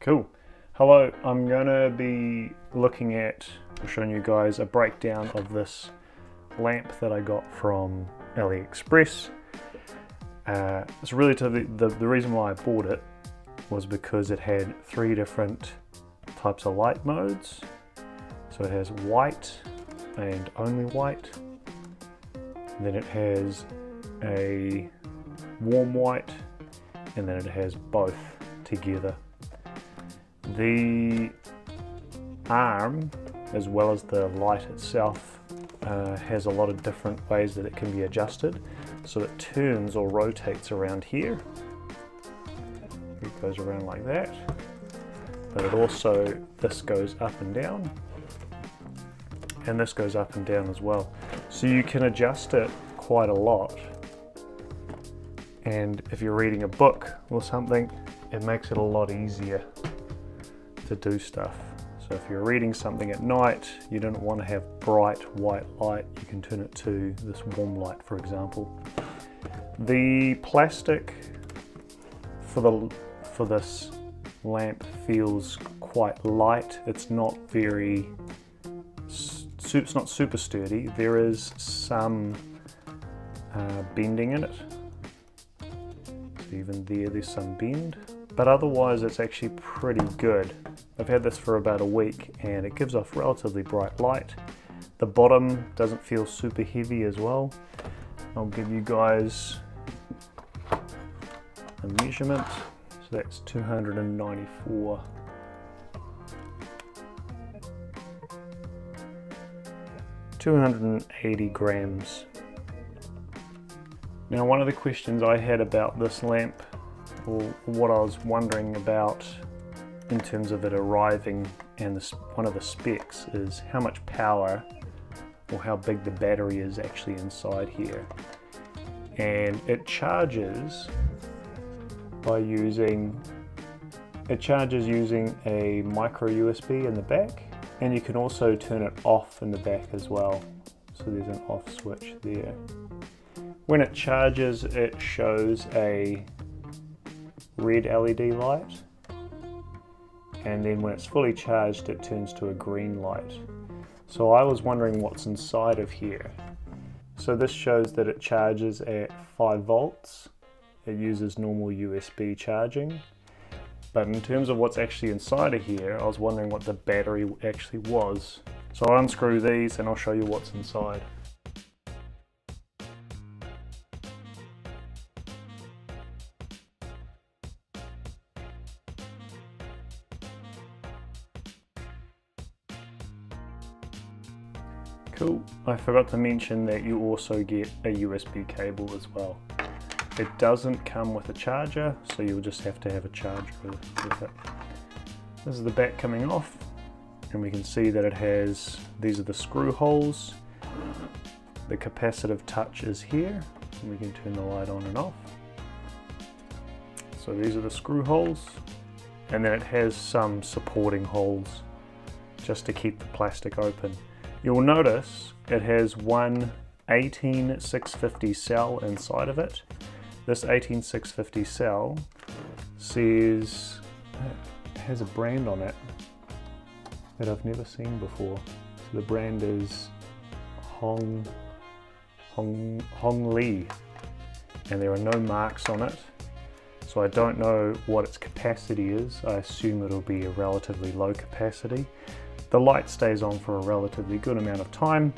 Cool. Hello, I'm gonna be looking at, showing you guys a breakdown of this lamp that I got from AliExpress. Uh, it's the, the, reason why I bought it was because it had three different types of light modes. So it has white and only white. Then it has a warm white and then it has both together. The arm, as well as the light itself, uh, has a lot of different ways that it can be adjusted. So it turns or rotates around here. It goes around like that. But it also, this goes up and down. And this goes up and down as well. So you can adjust it quite a lot. And if you're reading a book or something, it makes it a lot easier to do stuff. So if you're reading something at night, you don't want to have bright white light, you can turn it to this warm light, for example. The plastic for the for this lamp feels quite light. It's not very, it's not super sturdy. There is some uh, bending in it. So even there, there's some bend but otherwise it's actually pretty good. I've had this for about a week and it gives off relatively bright light. The bottom doesn't feel super heavy as well. I'll give you guys a measurement. So that's 294. Two hundred and eighty grams. Now one of the questions I had about this lamp or what I was wondering about in terms of it arriving and one of the specs is how much power or how big the battery is actually inside here. And it charges by using, it charges using a micro USB in the back and you can also turn it off in the back as well. So there's an off switch there. When it charges, it shows a red LED light and then when it's fully charged it turns to a green light. So I was wondering what's inside of here. So this shows that it charges at 5 volts. It uses normal USB charging. But in terms of what's actually inside of here, I was wondering what the battery actually was. So I'll unscrew these and I'll show you what's inside. Cool. I forgot to mention that you also get a USB cable as well. It doesn't come with a charger, so you'll just have to have a charger with it. This is the back coming off, and we can see that it has, these are the screw holes. The capacitive touch is here, and we can turn the light on and off. So these are the screw holes, and then it has some supporting holes just to keep the plastic open. You'll notice it has one 18650 cell inside of it. This 18650 cell says, has a brand on it that I've never seen before. So the brand is Hong, Hong, Hong Li and there are no marks on it. So I don't know what its capacity is. I assume it'll be a relatively low capacity. The light stays on for a relatively good amount of time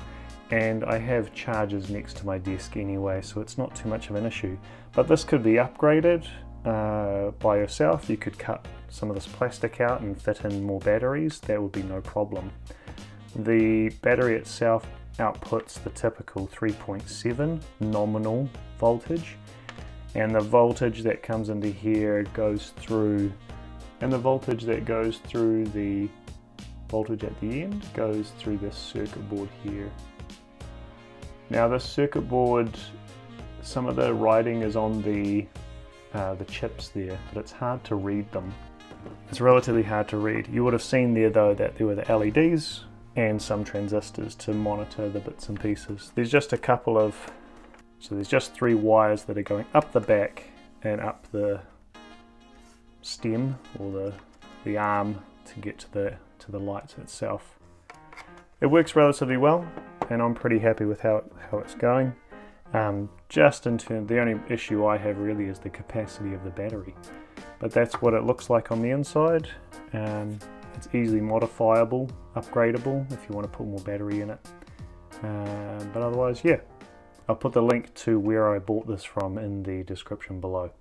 and I have chargers next to my desk anyway so it's not too much of an issue. But this could be upgraded uh, by yourself. You could cut some of this plastic out and fit in more batteries. That would be no problem. The battery itself outputs the typical 3.7 nominal voltage and the voltage that comes into here goes through and the voltage that goes through the voltage at the end goes through this circuit board here. Now this circuit board, some of the writing is on the, uh, the chips there, but it's hard to read them. It's relatively hard to read. You would have seen there though that there were the LEDs and some transistors to monitor the bits and pieces. There's just a couple of, so there's just three wires that are going up the back and up the stem or the the arm to get to the to the lights itself. It works relatively well, and I'm pretty happy with how how it's going. Um, just in terms, the only issue I have really is the capacity of the battery, but that's what it looks like on the inside. Um, it's easily modifiable, upgradable if you want to put more battery in it. Uh, but otherwise, yeah, I'll put the link to where I bought this from in the description below.